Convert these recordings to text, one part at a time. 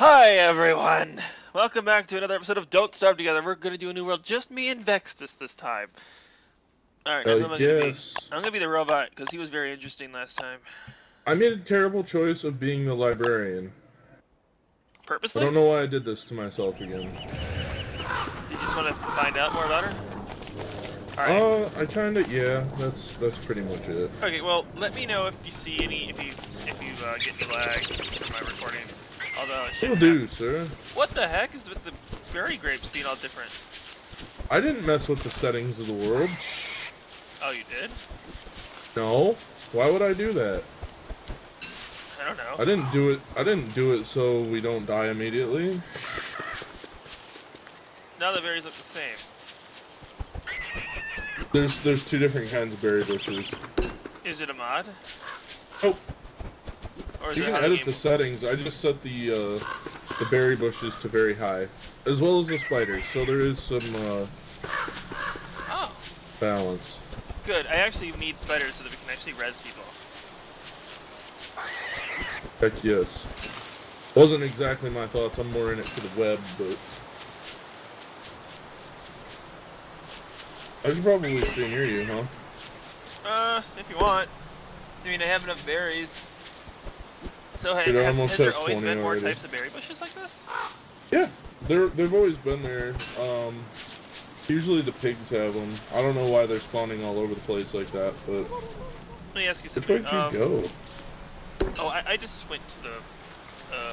Hi everyone! Welcome back to another episode of Don't Starve Together. We're gonna do a new world, just me and Vextus this time. Alright, now who am Uh, I gonna be? yes. I'm gonna be the robot, because he was very interesting last time. I made a terrible choice of being the librarian. I don't know why I did this to myself again. Did you just want to find out more about her? Alright. Uh, I kinda, yeah, that's that's pretty much it. Okay, well, let me know if you see any, if you if you uh, get any lag in my recording. Although it Will shouldn't do, sir. What the heck is with the berry grapes being all different? I didn't mess with the settings of the world. Oh, you did? No. Why would I do that? I don't know. I didn't do it. I didn't do it so we don't die immediately. Now the berries look the same. There's there's two different kinds of berry bushes. Is it a mod? Oh, Or you can edit the settings. I just set the uh, the berry bushes to very high, as well as the spiders. So there is some uh, Oh, balance. good. I actually need spiders so that we can actually res people. Heck yes. Wasn't exactly my thoughts. I'm more in it for the web, but I should probably stay near you, huh? Uh, if you want. I mean, I have enough berries. So, Dude, have, almost has there always been more already. types of berry bushes like this? Yeah, they're they've always been there. Um, usually the pigs have them. I don't know why they're spawning all over the place like that, but Let me ask you something. you Um, go? oh, I, I just went to the uh,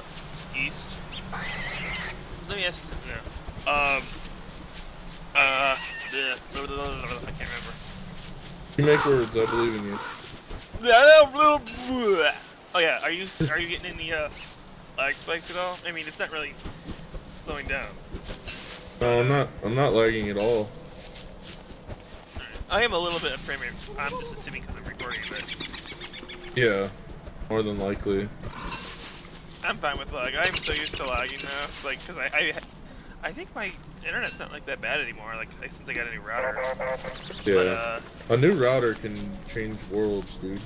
east. Let me ask you something now. Um, uh, the, I can't remember. You make words. I believe in you. Oh yeah, are you are you getting any uh lag spikes at all? I mean, it's not really slowing down. No, I'm not. I'm not lagging at all. I am a little bit of frame rate. I'm just assuming because I'm recording, but Yeah, more than likely. I'm fine with lag. I'm so used to lagging now, like because I, I I think my internet's not like that bad anymore. Like since I got a new router. Yeah, But uh, a new router can change worlds, dude.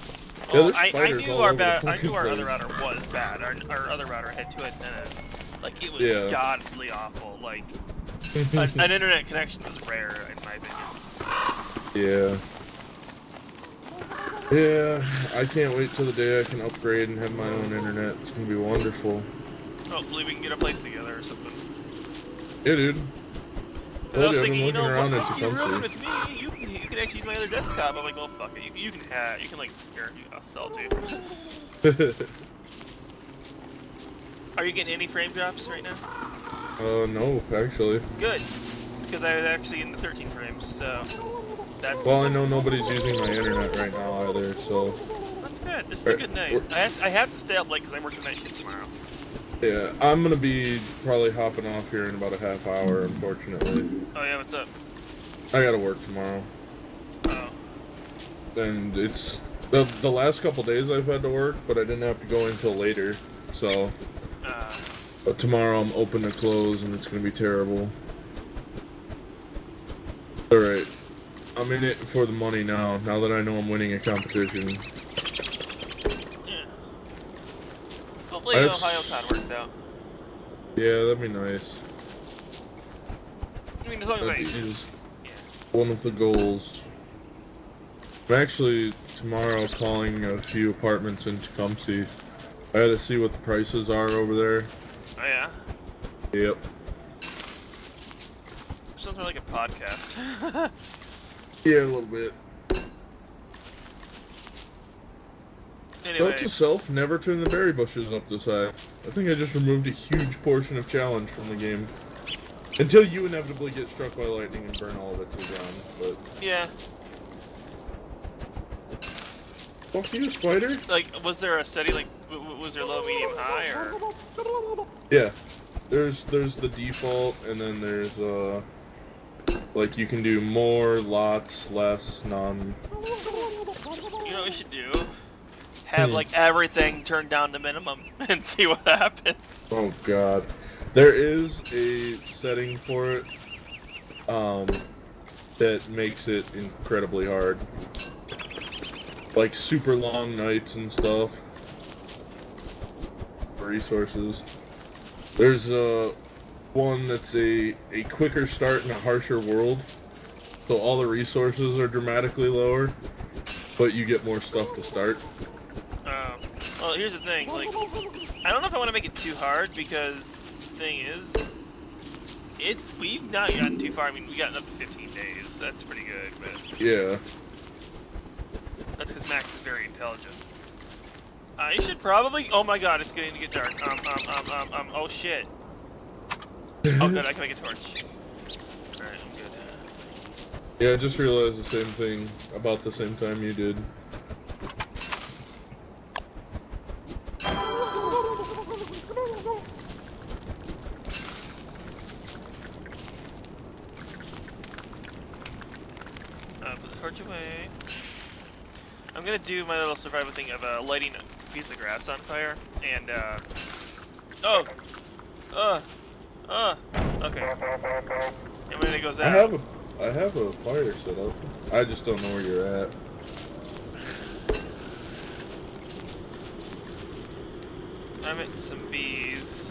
Well, there's I, I knew our bad. I knew our other router was bad. Our, our other router had two antennas. Like it was Yeah. godly awful. Like an, an internet connection was rare in my opinion. yeah. Yeah, I can't wait till the day I can upgrade and have my own internet. It's gonna be wonderful. Oh, Hopefully we can get a place together or something. Yeah, dude. And I Told was you, I've thinking, been you know, around what, at since the you're rooming with me, you can you can actually use my other desktop. I'm like, well, fuck it. You, you can have, you can like, here, you, I'll sell to you. Are you getting any frame drops right now? uh, no, actually. Good, because I was actually in the 13 frames, so that's Well, I know nobody's using my internet right now either, so that's good. This is a good night. I have, I have to stay up late because I work the night shift tomorrow. Yeah, I'm gonna be probably hopping off here in about a half hour, unfortunately. Oh yeah, what's up? I gotta work tomorrow, Oh, and it's the the last couple days I've had to work, but I didn't have to go until later, so. uh, But tomorrow I'm open to close and it's gonna be terrible. Alright. I'm in it for the money now, now that I know I'm winning a competition. yeah. Hopefully I the have- Ohio Con works out. Yeah, that'd be nice. I mean, as long as That I, yeah. one of the goals. I'm actually tomorrow calling a few apartments in Tecumseh. I had to see what the prices are over there. Oh yeah. Yep. Sounds like a podcast. Yeah, a little bit. Anyway, Note to self, never turn the berry bushes up this high. I think I just removed a huge portion of challenge from the game. Until you inevitably get struck by lightning and burn all of it to the ground. But yeah. fuck you, spider. Like, was there a setting like, was there low, medium, high, or? Yeah. There's there's the default and then there's uh like you can do more, lots, less, none. You know what we should do? Have Hmm. like everything turned down to minimum and see what happens. Oh god. There is a setting for it um that makes it incredibly hard. Like super long nights and stuff. Resources. There's uh, one that's a, a quicker start in a harsher world. So all the resources are dramatically lower, but you get more stuff to start. Well, here's the thing. Like, I don't know if I want to make it too hard because the thing is, it we've not gotten too far. I mean, we've gotten up to 15 days. That's pretty good, but Yeah. that's because Max is very intelligent. I should probably. Oh my God, it's getting to get dark. Um, um, um, um, um. Oh shit. Oh good, I can make a torch. All right, I'm good. Yeah, I just realized the same thing about the same time you did. Uh, put the torch away. I'm gonna do my little survival thing of uh, lighting a piece of grass on fire, and uh, oh, uh, uh, okay. And when it goes out... I have a I have a fire set up. I just don't know where you're at. I'm at some bees.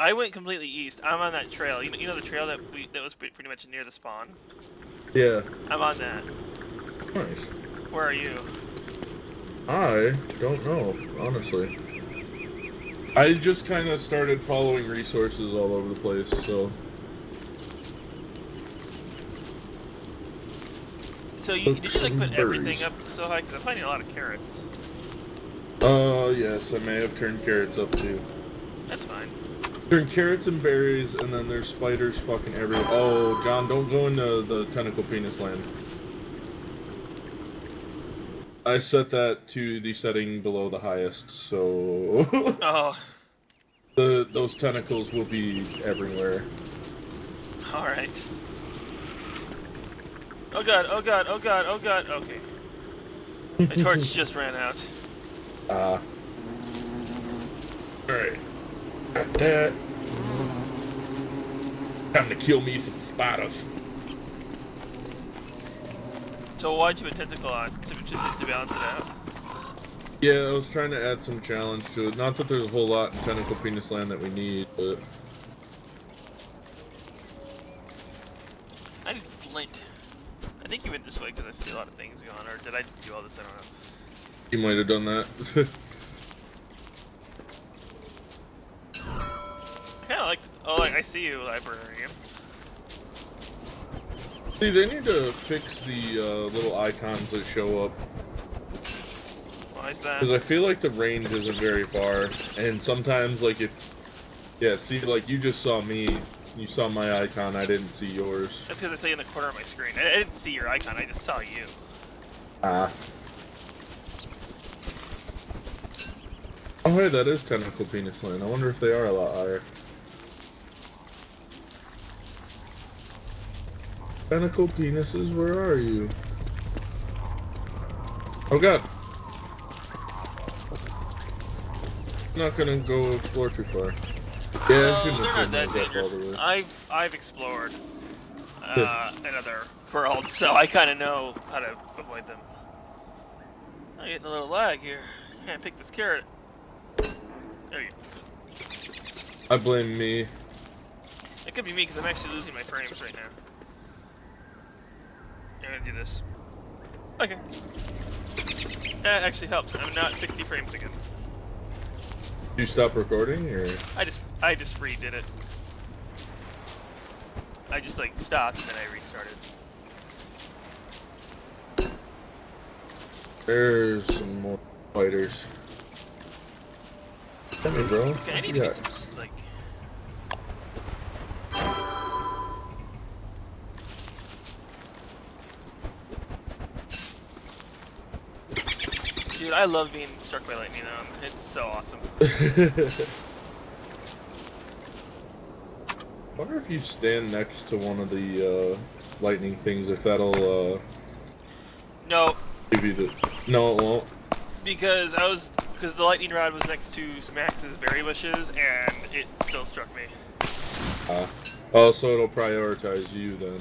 I went completely east. I'm on that trail. You know, you know the trail that we that was pretty much near the spawn. Yeah. I'm on that. Nice. Where are you? I don't know, honestly. I just kind of started following resources all over the place, so. So you did you like put everything up so high? Because I'm finding a lot of carrots. Uh, yes, I may have turned carrots up too. That's fine. Turned carrots and berries, and then there's spiders fucking everywhere. Oh, John, don't go into the tentacle penis land. I set that to the setting below the highest, so Oh, the those tentacles will be everywhere. all right. Oh god! Oh god! Oh god! Oh god! Okay. My torch just ran out. Ah. Alright. Got that. Time to kill me some spiders. So why'd you put tentacle on to, to, to balance it out? Yeah, I was trying to add some challenge to it. Not that there's a whole lot in Tentacle Penis Land that we need, but I need flint. I think you went this way because I see a lot of things going. Or did I do all this? I don't know. you might have done that. I see you, librarian. See, they need to fix the uh, little icons that show up. Why is that? Because I feel like the range isn't very far. And sometimes, like, if... Yeah, see, like, you just saw me. You saw my icon, I didn't see yours. That's because I say in the corner of my screen. I, I didn't see your icon. I just saw you. Ah. Oh, hey, that is Tentacle Penis Land. I wonder if they are a lot higher. Tentacle penises, where are you? Oh god. Not gonna go explore too far. Yeah, Oh, they're not that taken those up all dangerous. I've I've explored uh, another world, so I kind of know how to avoid them. I'm getting a little lag here. Can't pick this carrot. There you. go. I blame me. It could be me because I'm actually losing my frames right now. I'm gonna do this. Okay. That actually helps. I'm not 60 frames again. Did you stop recording, or? I just I just redid it. I just like stopped and then I restarted. There's some more fighters. Here, bro. Okay, I need to Yeah. get some Dude, I love being struck by lightning. Um, it's so awesome. wonder if you stand next to one of the uh, lightning things, if that'll uh, No, give you the. No, it won't. because I was because the lightning rod was next to Max's berry bushes and it still struck me. Uh, oh, so it'll prioritize you then.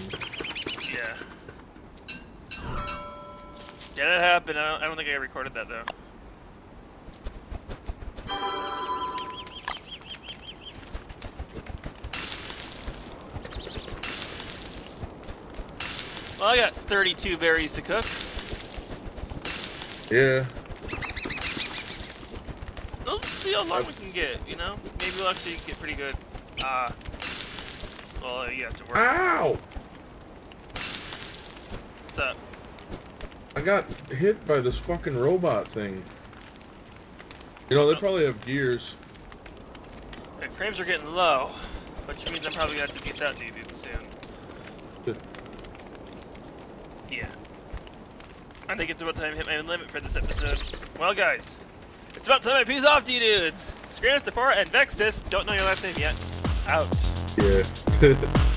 Yeah. Yeah, that happened. I don't, I don't think I recorded that though. Well, I got 32 berries to cook. Yeah. Let's see how long we can get, you know? Maybe we'll actually get pretty good. Ah. Uh, well, you have to work. Ow! What's up? I got hit by this fucking robot thing. You know, they probably have gears. My frames are getting low, which means I'm probably gonna have to peace out to you dudes soon. Good. Yeah. I think it's about time I hit my limit for this episode. Well, guys, it's about time I peace off to you dudes. Scraner, Saphora, and Vextus, don't know your last name yet. Out. Yeah.